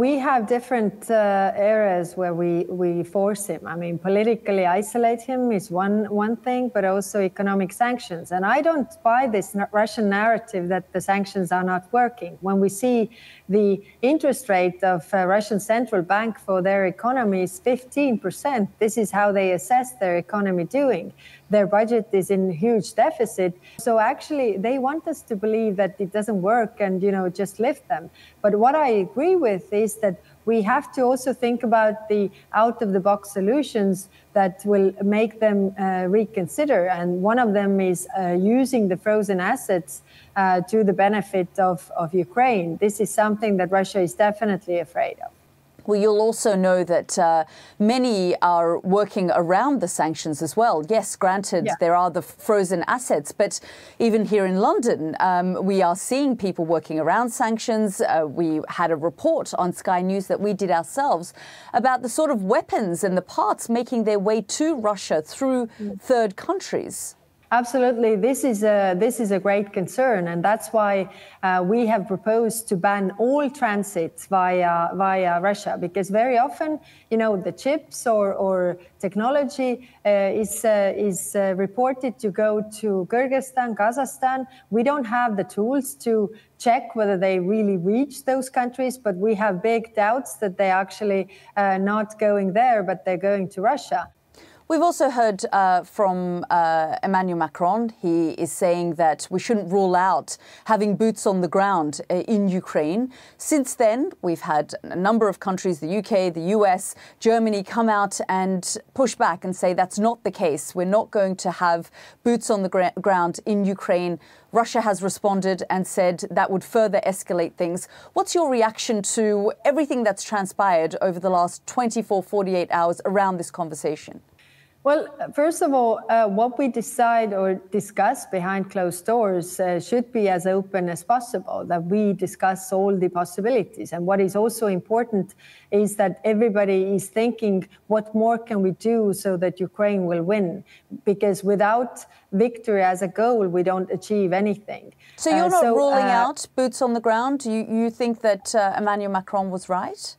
We have different uh, areas where we, we force him. I mean, politically isolate him is one, one thing, but also economic sanctions. And I don't buy this Russian narrative that the sanctions are not working. When we see the interest rate of uh, Russian central bank for their economy is 15%, this is how they assess their economy doing their budget is in huge deficit. So actually, they want us to believe that it doesn't work and you know just lift them. But what I agree with is that we have to also think about the out of the box solutions that will make them uh, reconsider. And one of them is uh, using the frozen assets uh, to the benefit of, of Ukraine. This is something that Russia is definitely afraid of. Well, you'll also know that uh, many are working around the sanctions as well. Yes, granted, yeah. there are the frozen assets, but even here in London, um, we are seeing people working around sanctions. Uh, we had a report on Sky News that we did ourselves about the sort of weapons and the parts making their way to Russia through mm. third countries. Absolutely, this is a this is a great concern, and that's why uh, we have proposed to ban all transits via via Russia, because very often, you know, the chips or or technology uh, is uh, is uh, reported to go to Kyrgyzstan, Kazakhstan. We don't have the tools to check whether they really reach those countries, but we have big doubts that they're actually uh, not going there, but they're going to Russia. We've also heard uh, from uh, Emmanuel Macron. He is saying that we shouldn't rule out having boots on the ground uh, in Ukraine. Since then, we've had a number of countries, the UK, the US, Germany, come out and push back and say that's not the case. We're not going to have boots on the gra ground in Ukraine. Russia has responded and said that would further escalate things. What's your reaction to everything that's transpired over the last 24, 48 hours around this conversation? Well, first of all, uh, what we decide or discuss behind closed doors uh, should be as open as possible, that we discuss all the possibilities. And what is also important is that everybody is thinking, what more can we do so that Ukraine will win? Because without victory as a goal, we don't achieve anything. So you're uh, not so, ruling uh, out boots on the ground? You, you think that uh, Emmanuel Macron was right?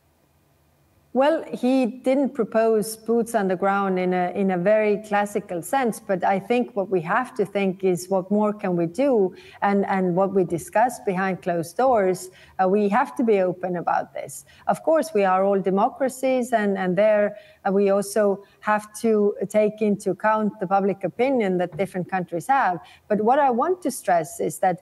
Well, he didn't propose boots on the ground in a in a very classical sense, but I think what we have to think is what more can we do, and and what we discuss behind closed doors. Uh, we have to be open about this. Of course, we are all democracies, and and there uh, we also have to take into account the public opinion that different countries have. But what I want to stress is that.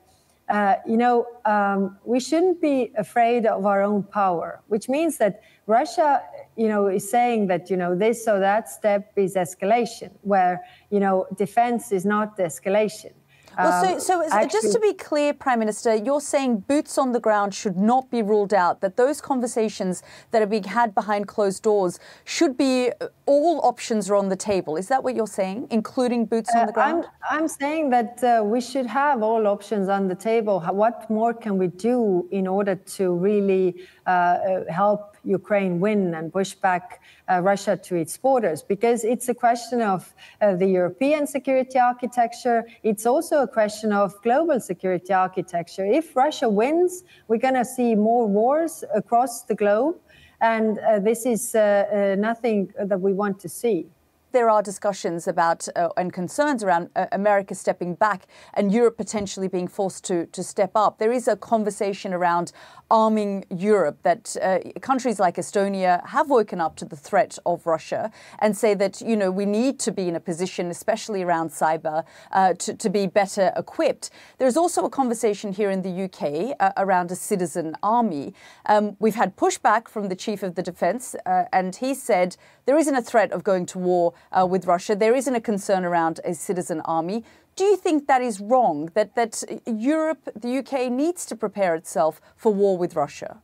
Uh, you know, um, we shouldn't be afraid of our own power, which means that Russia, you know, is saying that, you know, this or that step is escalation, where, you know, defense is not escalation. Well, so, um, so actually, just to be clear, Prime Minister, you're saying boots on the ground should not be ruled out, that those conversations that are being had behind closed doors should be, uh, all options are on the table. Is that what you're saying, including boots uh, on the ground? I'm, I'm saying that uh, we should have all options on the table. What more can we do in order to really uh, uh help Ukraine win and push back uh, Russia to its borders because it's a question of uh, the European security architecture. It's also a question of global security architecture. If Russia wins, we're going to see more wars across the globe. And uh, this is uh, uh, nothing that we want to see there are discussions about uh, and concerns around uh, America stepping back and Europe potentially being forced to, to step up. There is a conversation around arming Europe that uh, countries like Estonia have woken up to the threat of Russia and say that, you know, we need to be in a position, especially around cyber, uh, to, to be better equipped. There's also a conversation here in the UK uh, around a citizen army. Um, we've had pushback from the chief of the defense, uh, and he said there isn't a threat of going to war uh, with Russia. There isn't a concern around a citizen army. Do you think that is wrong, that, that Europe, the UK, needs to prepare itself for war with Russia?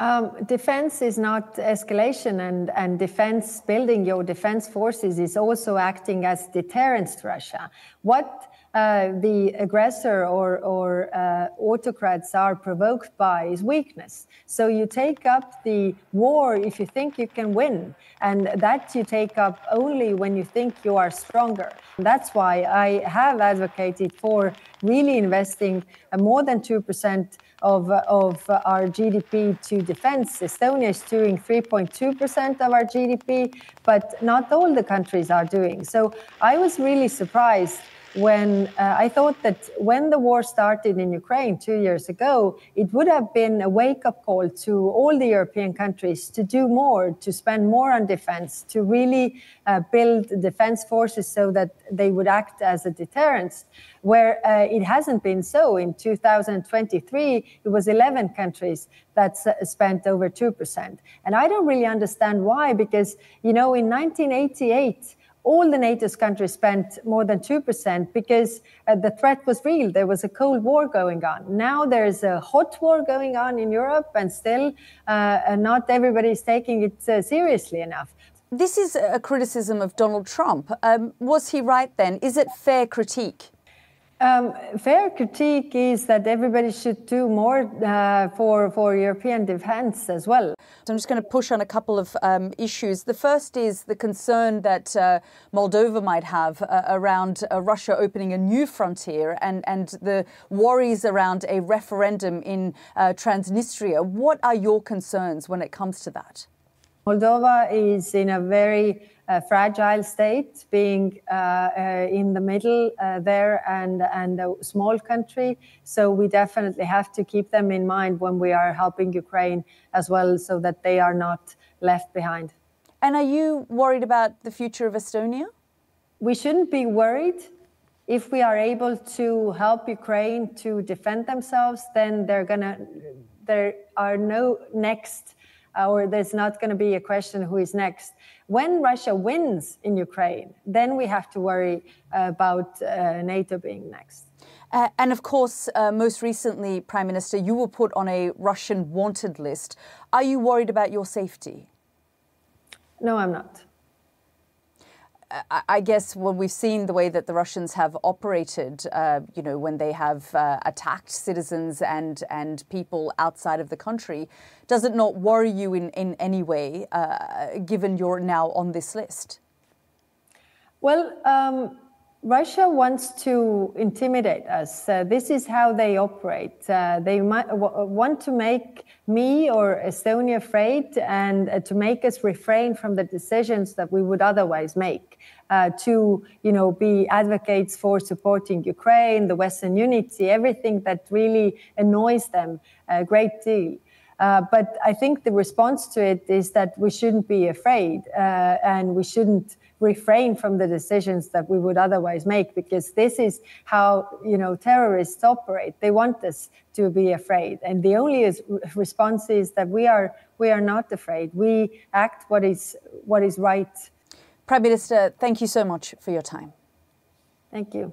Um, defense is not escalation, and, and defense, building your defense forces is also acting as deterrence to Russia. What uh, the aggressor or, or uh, autocrats are provoked by is weakness. So you take up the war if you think you can win, and that you take up only when you think you are stronger. That's why I have advocated for really investing more than 2% of, of our GDP to defense. Estonia is doing 3.2% of our GDP, but not all the countries are doing. So I was really surprised when uh, I thought that when the war started in Ukraine two years ago, it would have been a wake up call to all the European countries to do more, to spend more on defense, to really uh, build defense forces so that they would act as a deterrence. Where uh, it hasn't been so. In 2023, it was 11 countries that spent over 2%. And I don't really understand why, because, you know, in 1988, all the NATO countries spent more than 2% because uh, the threat was real. There was a Cold War going on. Now there's a hot war going on in Europe, and still uh, not everybody is taking it uh, seriously enough. This is a criticism of Donald Trump. Um, was he right then? Is it fair critique? Um, fair critique is that everybody should do more uh, for, for European defense as well. So I'm just going to push on a couple of um, issues. The first is the concern that uh, Moldova might have uh, around uh, Russia opening a new frontier and, and the worries around a referendum in uh, Transnistria. What are your concerns when it comes to that? Moldova is in a very uh, fragile state, being uh, uh, in the middle uh, there and, and a small country. So we definitely have to keep them in mind when we are helping Ukraine as well, so that they are not left behind. And are you worried about the future of Estonia? We shouldn't be worried. If we are able to help Ukraine to defend themselves, then they're gonna. There are no next or there's not going to be a question who is next. When Russia wins in Ukraine, then we have to worry about uh, NATO being next. Uh, and of course, uh, most recently, Prime Minister, you were put on a Russian wanted list. Are you worried about your safety? No, I'm not. I guess when we've seen the way that the Russians have operated, uh, you know, when they have uh, attacked citizens and and people outside of the country, does it not worry you in in any way, uh, given you're now on this list? Well. Um Russia wants to intimidate us. Uh, this is how they operate. Uh, they want to make me or Estonia afraid and uh, to make us refrain from the decisions that we would otherwise make. Uh, to you know be advocates for supporting Ukraine, the Western unity, everything that really annoys them a great deal. Uh, but I think the response to it is that we shouldn't be afraid uh, and we shouldn't refrain from the decisions that we would otherwise make because this is how you know terrorists operate. They want us to be afraid and the only is, response is that we are we are not afraid. We act what is what is right. Prime minister thank you so much for your time. Thank you